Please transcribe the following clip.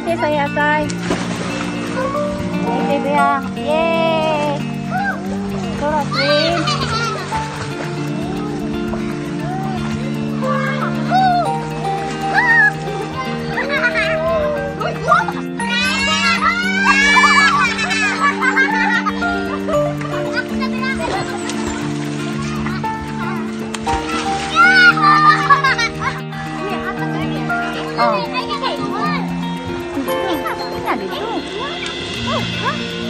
いてた野菜焼いてたやイエーイ。トラチ。ン哦。里去。哦，啊，哦，啊。